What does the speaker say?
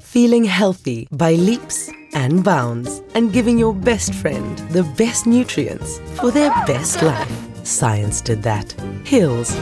Feeling healthy by leaps and bounds and giving your best friend the best nutrients for their best life. Science did that. Hill's